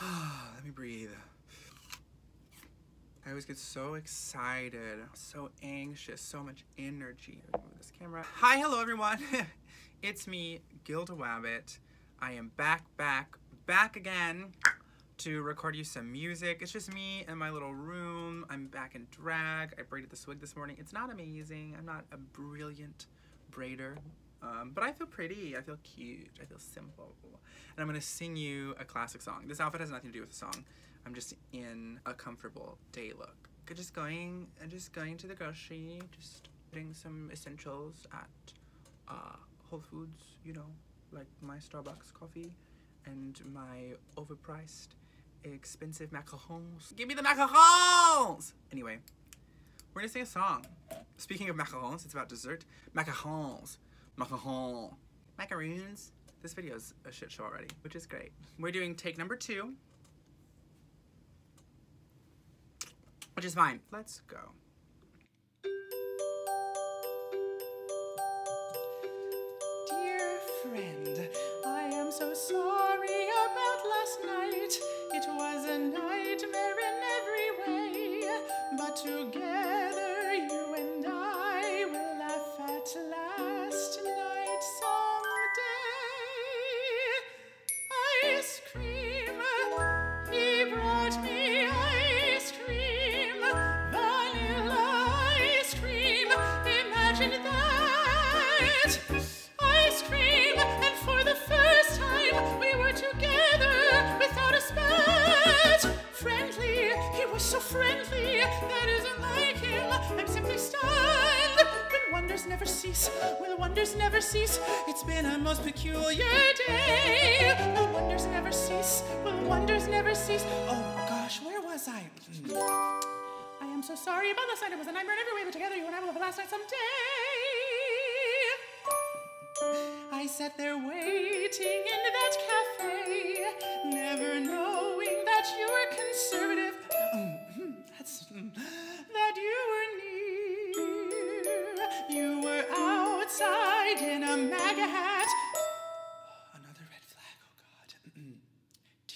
Let me breathe. I always get so excited, so anxious, so much energy. Move this camera. Hi, hello everyone. it's me, Gilda Wabbit. I am back, back, back again to record you some music. It's just me in my little room. I'm back in drag. I braided this wig this morning. It's not amazing. I'm not a brilliant braider, um, but I feel pretty. I feel cute. I feel simple. And I'm gonna sing you a classic song. This outfit has nothing to do with the song. I'm just in a comfortable day look. Just going, just going to the grocery, just getting some essentials at uh, Whole Foods, you know, like my Starbucks coffee and my overpriced, expensive macarons. Give me the macarons! Anyway, we're gonna sing a song. Speaking of macarons, it's about dessert. Macarons. Macaron. Macaroons. This video is a shit show already, which is great. We're doing take number two. Which is fine. Let's go. Dear friend, I am so sorry about last night. It was a nightmare so friendly. That isn't like him. I'm simply stunned. When wonders never cease, will wonders never cease? It's been a most peculiar day. Wonders never cease? Oh gosh, where was I? I am so sorry about last night. It was a nightmare every way, but together you and I will have last night someday. I sat there waiting in that cafe, never knowing that you were conservative. Mm, That's mm, that you were near. You were outside in a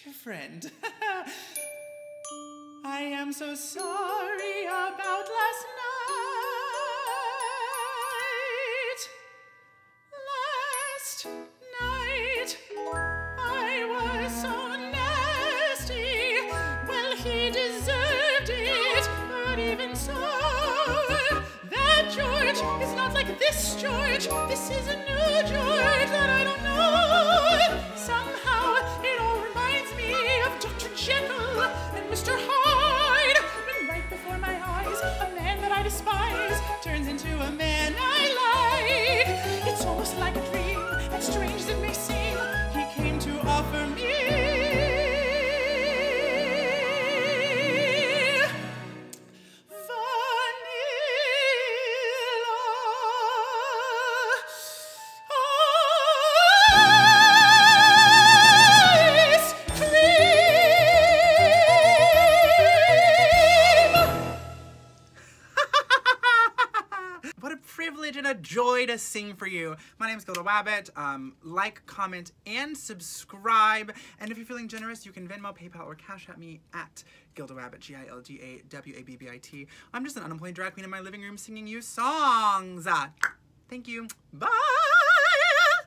Dear friend. I am so sorry about last night. Last night, I was so nasty. Well, he deserved it, but even so, that George is not like this George. This is a new George that I don't know. Privilege and a joy to sing for you. My name is Gilda Wabbit. Um, like, comment, and subscribe. And if you're feeling generous, you can Venmo, PayPal, or Cash at me at Gilda Wabbit, G-I-L-D-A-W-A-B-B-I-T. I'm just an unemployed drag queen in my living room singing you songs. Uh, thank you. Bye!